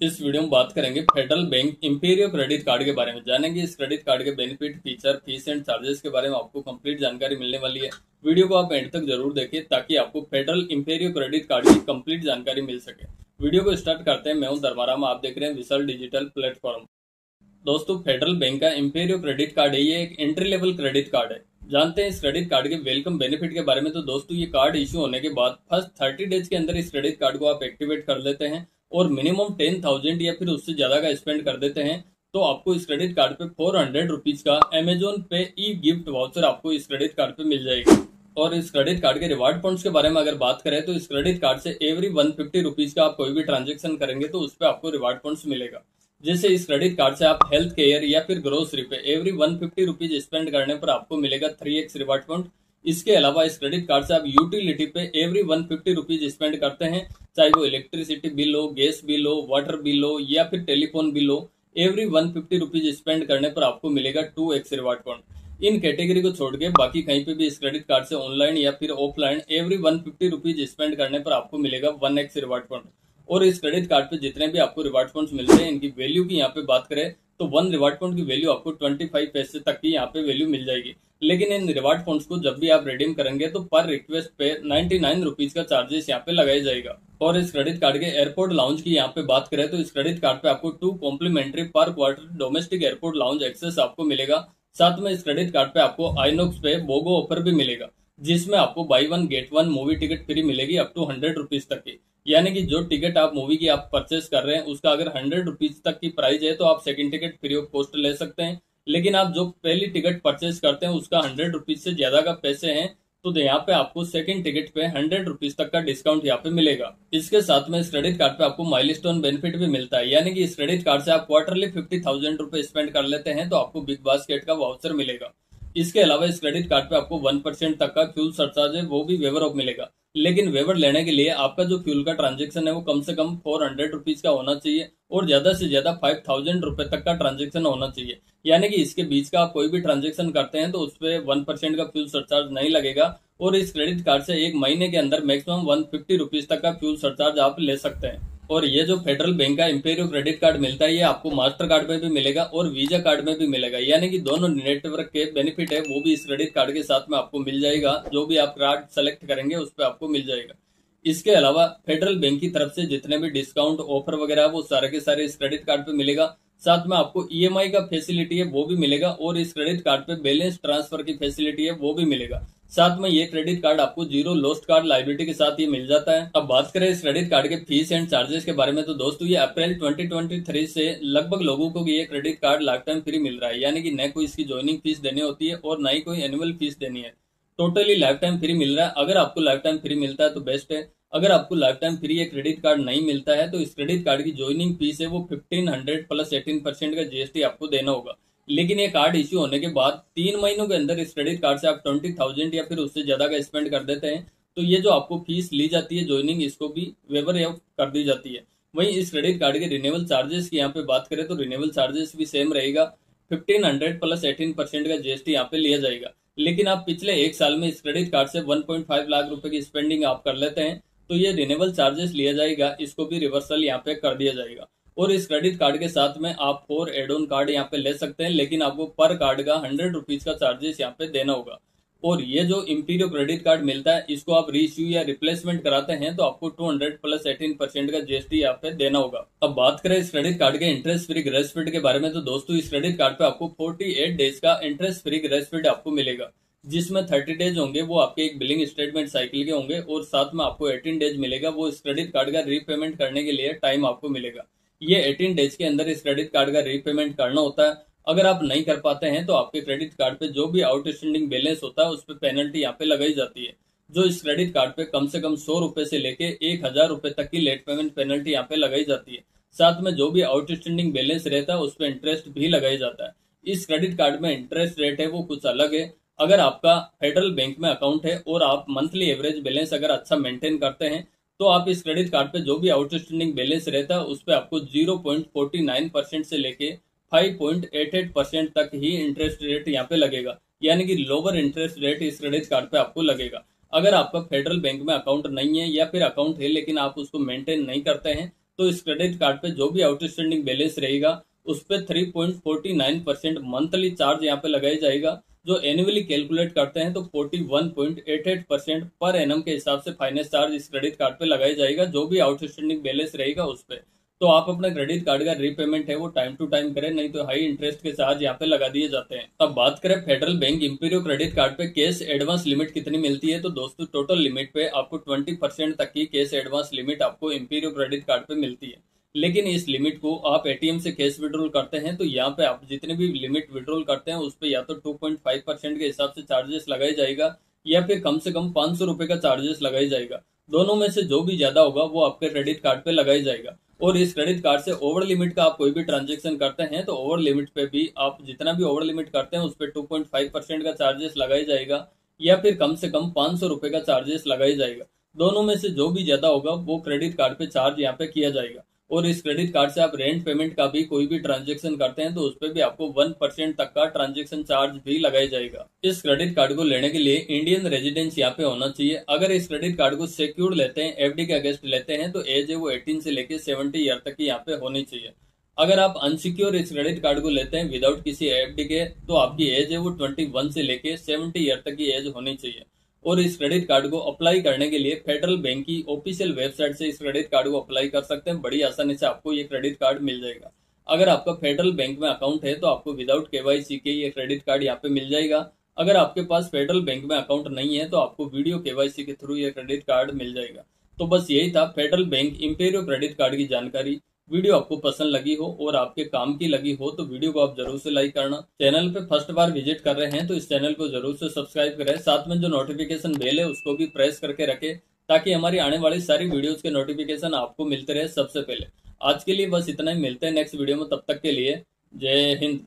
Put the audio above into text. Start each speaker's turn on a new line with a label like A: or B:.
A: इस वीडियो में बात करेंगे federal bank Imperio credit card के बारे में। जानेंगे इस क्रेडिट कार्ड के benefit, feature, fees and charges के बारे में आपको कंप्लीट जानकारी मिलने वाली है। वीडियो को आप एंड तक ज़रूर देखें ताकि आपको फेडरल इंपेरियो क्रेडिट कार्ड की कंप्लीट जानकारी मिल सके। वीडियो को स्टार्ट करते हैं। मैं हूँ धर्माराम आप देख रहे हैं विशल डिजिटल प्लेटफॉर्म। दोस्तों, फेडरल बैंक का इंपेरियो क्रेडिट कार्ड है। ये एक एंट्री लेवल क्रेडिट कार्ड है। जानते हैं इस क्रेडिट कार्ड के वेलकम बेनिफिट के बारे में। तो दोस्तों, ये कार्ड इश्यू होने के बाद फ़र्स्ट थर्टी डेज़ के अंदर इस क्रेडिट कार्ड को आप एक्टिवेट कर लेते हैं। और मिनिमम टेन थाउज़ेंड या फिर उससे ज़्यादा का स्पेंड कर देते हैं तो आपको इस क्रेडिट कार्ड पे फोर हंड्रेड रुपीज़ का Amazon pay e gift voucher आपको इस क्रेडिट कार्ड पे मिल जाएगा। और इस क्रेडिट कार्ड के रिवार्ड पॉइंट्स के बारे में अगर बात करें तो इस क्रेडिट कार्ड से एवरी वन फिफ्टी रुपीज़ का आप कोई भी ट्रांजेक्शन करेंगे तो उस पर आपको रिवार्ड पॉइंट्स मिलेगा। जैसे इस क्रेडिट कार्ड से आप हेल्थ केयर या फिर ग्रोसरी पे every one fifty rupees spend करने पर आपको मिलेगा थ्री एक्स रिवार्ड पॉइंट इसके अलावा इस क्रेडिट कार्ड से आप यूटिलिटी पे every one fifty rupees spend करते हैं चाहे वो इलेक्ट्रिसिटी बिल हो गैस बिल हो वाटर बिल हो, या फिर टेलीफोन बिल हो every one fifty rupees spend करने पर आपको मिलेगा टू एक्स रिवार्ड पॉइंट इन कैटेगरी को छोड़ के बाकी कहीं पे भी इस क्रेडिट कार्ड से ऑनलाइन या फिर offline every one fifty rupees spend करने पर आपको मिलेगा वन एक्स रिवार्ड पॉइंट और इस क्रेडिट कार्ड पे जितने भी आपको रिवार्ड पॉइंट्स मिलते हैं, इनकी वैल्यू की यहाँ पे बात करें तो वन रिवार्ड पॉइंट की वैल्यू आपको ट्वेंटी फाइव पैसे तक की यहाँ पे वैल्यू मिल जाएगी। लेकिन इन रिवार्ड पॉइंट्स को जब भी आप रिडीम करेंगे तो पर रिक्वेस्ट पे नाइन्टी नाइन रुपीज़ का चार्जेस यहाँ पे लगाया जाएगा। और इस क्रेडिट कार्ड के एयरपोर्ट लाउंज की यहाँ पे बात करें तो इस क्रेडिट कार्ड पे आपको two complimentary per quarter domestic airport lounge access आपको मिलेगा। साथ में इस क्रेडिट कार्ड पे आपको आईनोक्स पे बोगो ऑफ़र भी मिलेगा। जिसमें आपको buy one get one movie ticket free मिलेगी अप टू हंड्रेड रुपीज़ तक की। यानी कि जो टिकट आप मूवी की आप परचेस कर रहे हैं, उसका अगर हंड्रेड रुपीज़ तक की प्राइस है तो आप second ticket free of cost ले सकते हैं। लेकिन आप जो पहली टिकट परचेस करते हैं, उसका हंड्रेड रुपीज़ से ज़्यादा का पैसे हैं तो यहाँ पे आपको सेकंड टिकट पे हंड्रेड रुपीज़ तक का डिस्काउंट यहाँ पे मिलेगा। इसके साथ में इस क्रेडिट कार्ड पे आपको माइलस्टोन बेनिफिट भी मिलता है। यानी कि इस क्रेडिट कार्ड से आप क्वार्टरली फिफ्टी थाउज़ेंड रुपए स्पेंड कर लेते हैं तो आपको बिग बास्केट का वाउचर मिलेगा। इसके अलावा इस क्रेडिट कार्ड पे आपको वन परसेंट तक का फ्यूल सरचार्ज है, वो भी वेवर ऑफ़ मिलेगा। लेकिन वेवर लेने के लिए आपका जो फ्यूल का ट्रांजेक्शन है, वो कम से कम फोर हंड्रेड रुपीज़ का होना चाहिए और ज़्यादा से ज़्यादा फाइव थाउज़ेंड रुपए तक का ट्रांजेक्शन होना चाहिए। यानी कि इसके बीच का आप कोई भी ट्रांजेक्शन करते हैं तो उस पर वन परसेंट का फ्यूल सरचार्ज नहीं लगेगा और इस क्रेडिट कार्ड से एक महीने के अंदर मैक्सिमम वन फिफ्टी रुपीज़ तक का फ्यूल सरचार्ज आप ले सकते हैं। और ये जो फेडरल बैंक का इम्पेरियो क्रेडिट कार्ड मिलता है, ये आपको मास्टर कार्ड में भी मिलेगा और वीज़ा कार्ड में भी मिलेगा। यानी कि दोनों नेटवर्क के बेनिफिट है, वो भी इस क्रेडिट कार्ड के साथ में आपको मिल जाएगा। जो भी आप कार्ड सेलेक्ट करेंगे, उस पर आपको मिल जाएगा। इसके अलावा फेडरल बैंक की तरफ़ से जितने भी डिस्काउंट ऑफ़र वगैरह वो सारे के सारे इस क्रेडिट कार्ड पे मिलेगा। साथ में आपको ईएमआई का फैसिलिटी है, वो भी मिलेगा और इस क्रेडिट कार्ड पे बैलेंस ट्रांसफ़र की फैसिलिटी है, वो भी मिलेगा। साथ में ये क्रेडिट कार्ड आपको ज़ीरो लोस्ट कार्ड लाइबिलिटी के साथ ये मिल जाता है। अब बात करें इस क्रेडिट कार्ड के फ़ीस एंड चार्जेस के बारे में तो दोस्तों ये अप्रैल 2023 से लगभग लोगों को ये credit card lifetime free मिल रहा है। यानी कि न कोई इसकी ज्वाइनिंग फ़ीस देनी होती है और न ही कोई एनुअल फ़ीस देनी है। टोटली लाइफ टाइम फ्री मिल रहा है। अगर आपको लाइफ टाइम फ्री मिलता है तो बेस्ट है। अगर आपको लाइफ टाइम फ्री ये क्रेडिट कार्ड नहीं मिलता है तो इस क्रेडिट कार्ड की ज्वाइनिंग फ़ीस है वो fifteen hundred plus eighteen percent का जीएसटी आपको देना होगा। लेकिन ये कार्ड इश्यू होने के बाद तीन महीनों के अंदर इस क्रेडिट कार्ड से आप ट्वेंटी थाउज़ेंड या फिर उससे ज़्यादा का स्पेंड कर देते हैं तो ये जो आपको फ़ीस ली जाती है ज्वाइनिंग इसको भी वेवर कर दी जाती है। वहीं इस क्रेडिट कार्ड के रिन्यूअल चार्जेस की यहाँ पे बात करें तो रिन्यूअल चार्जेस भी सेम रहेगा। Fifteen hundred plus eighteen percent का जीएसटी यहाँ पे लिया जाएगा। लेकिन आप पिछले एक साल में इस क्रेडिट कार्ड से 1.5 लाख रुपए की स्पेंडिंग आप कर लेते हैं तो ये रिन्यूअल चार्जेस लिया जाएगा, इसको भी रिवर्सल यहाँ पे कर दिया जाएगा। और इस क्रेडिट कार्ड के साथ में आप फोर एड ऑन कार्ड यहाँ पे ले सकते हैं, लेकिन आपको पर कार्ड का हंड्रेड रुपीज़ का चार्जेस यहाँ पे देना होगा। और ये जो इम्पीरियो क्रेडिट कार्ड मिलता है, इसको आप रीइश्यू या रिप्लेसमेंट कराते हैं तो आपको 200 प्लस 18 परसेंट का जीएसटी यहाँ पे देना होगा। अब बात करें इस क्रेडिट कार्ड के इंटरेस्ट फ्री ग्रेस फ़ीड के बारे में तो दोस्तों, इस क्रेडिट कार्ड पे आपको 48 डेज़ का इंटरेस्ट फ्री ग्रेस फ़ीड आपको मिलेगा, जिसमें 30 डेज़ होंगे, वो आपके एक बिलिंग स्टेटमेंट साइकिल के होंगे, और साथ में आपको 18 डेज़ मिलेगा, वो इस क्रेडिट कार्ड का रीपेमेंट करने के लिए टाइम आपको मिलेगा। ये 18 डेज़ के अंदर इस क्रेडिट कार्ड का रीपेमेंट करना होता है। अगर आप नहीं कर पाते हैं तो आपके क्रेडिट कार्ड पे जो भी आउटस्टैंडिंग बैलेंस होता है, उस पर पेनल्टी यहाँ पे लगाई जाती है। जो इस क्रेडिट कार्ड पे कम से कम सौ रुपए से लेके एक हज़ार रुपए तक की लेट पेमेंट पेनल्टी यहाँ पे लगाई जाती है। साथ में जो भी आउटस्टैंडिंग बैलेंस रहता है, उस पर इंटरेस्ट भी लगाया जाता है। इस क्रेडिट कार्ड में इंटरेस्ट रेट है, वो कुछ अलग है। अगर आपका फेडरल बैंक में अकाउंट है और आप मंथली एवरेज बैलेंस अगर अच्छा मेंटेन करते हैं तो आप इस क्रेडिट कार्ड पे जो भी आउटस्टैंडिंग बैलेंस रहता है उस पर आपको 0.49 परसेंट से लेके 5.88 परसेंट तक ही इंटरेस्ट रेट यहाँ पे लगेगा। यानी कि लोअर इंटरेस्ट रेट इस क्रेडिट कार्ड पे आपको लगेगा। अगर आपका फेडरल बैंक में अकाउंट नहीं है या फिर अकाउंट है लेकिन आप उसको मेंटेन नहीं करते हैं तो इस क्रेडिट कार्ड पे जो भी आउटस्टैंडिंग बैलेंस रहेगा, उस पर three point forty nine percent monthly charge यहाँ पे लगाया जाएगा। जो एनुअली कैलकुलेट करते हैं तो forty one point eight eight percent per annum के हिसाब से फाइनेंस चार्ज इस क्रेडिट कार्ड पे लगाया जाएगा, जो भी आउटस्टैंडिंग बैलेंस रहेगा उस पर तो आप अपने क्रेडिट कार्ड का रीपेमेंट है, वो टाइम टू टाइम करें, नहीं तो हाई इंटरेस्ट के चार्ज यहाँ पे लगा दिए जाते हैं। अब बात करें federal bank Imperio credit card पे कैश एडवांस लिमिट कितनी मिलती है तो दोस्तों टोटल लिमिट पे आपको ट्वेंटी परसेंट तक की कैश एडवांस लिमिट आपको इंपीरियो क्रेडिट कार्ड पे मिलती है। लेकिन इस लिमिट को आप एटीएम से कैश विड्रॉल करते हैं तो यहाँ पे आप जितने भी लिमिट विड्रॉल करते हैं, उस पर या तो 2.5 परसेंट के हिसाब से चार्जेस लगाया जाएगा, या फिर कम से कम पाँच सौ रुपए का चार्जेस लगाया जाएगा। दोनों में से जो भी ज़्यादा होगा, वो आपके क्रेडिट कार्ड पे लगाया जाएगा। और इस क्रेडिट कार्ड से ओवर लिमिट का आप कोई भी ट्रांजेक्शन करते हैं तो ओवर लिमिट पे भी आप जितना भी ओवर लिमिट करते हैं, उस पर टू पॉइंट फाइव परसेंट का चार्जेस लगाया जाएगा, या फिर कम से कम पाँच सौ रुपए का चार्जेस लगाया जाएगा। दोनों में से जो भी ज़्यादा होगा, वो क्रेडिट कार्ड पे चार्ज यहाँ पे किया जाएगा। और इस क्रेडिट कार्ड से आप रेंट पेमेंट का भी कोई भी ट्रांजेक्शन करते हैं तो उस पर भी आपको वन परसेंट तक का ट्रांजेक्शन चार्ज भी लगाया जाएगा। इस क्रेडिट कार्ड को लेने के लिए इंडियन रेजिडेंस यहाँ पे होना चाहिए। अगर इस क्रेडिट कार्ड को सिक्योर लेते हैं एफडी के अगेंस्ट लेते हैं तो एज है वो एटीन से लेकर सेवेंटी ईयर तक की यहाँ पे होनी चाहिए। अगर आप अनसिक्योर इस क्रेडिट कार्ड को लेते हैं विदाउट किसी एफडी के तो आपकी एज है वो ट्वेंटी वन से लेके सेवेंटी ईयर तक की एज होनी चाहिए। और इस क्रेडिट कार्ड को अप्लाई करने के लिए फेडरल बैंक की ऑफिशियल वेबसाइट से इस क्रेडिट कार्ड को अप्लाई कर सकते हैं। बड़ी आसानी से आपको ये क्रेडिट कार्ड मिल जाएगा। अगर आपका फेडरल बैंक में अकाउंट है तो आपको विदाउट केवाईसी के ये क्रेडिट कार्ड यहाँ पे मिल जाएगा। अगर आपके पास फेडरल बैंक में अकाउंट नहीं है तो आपको वीडियो केवाईसी के थ्रू ये क्रेडिट कार्ड मिल जाएगा। तो बस यही था federal bank Imperio credit card की जानकारी। वीडियो आपको पसंद लगी हो और आपके काम की लगी हो तो वीडियो को आप ज़रूर से लाइक करना। चैनल पे फ़र्स्ट बार विज़िट कर रहे हैं तो इस चैनल को ज़रूर से सब्सक्राइब करें। साथ में जो नोटिफिकेशन बेल है, उसको भी प्रेस करके रखें, ताकि हमारी आने वाली सारी वीडियोस के नोटिफिकेशन आपको मिलते रहे सबसे पहले। आज के लिए बस इतना ही, मिलते हैं नेक्स्ट वीडियो में, तब तक के लिए जय हिंद।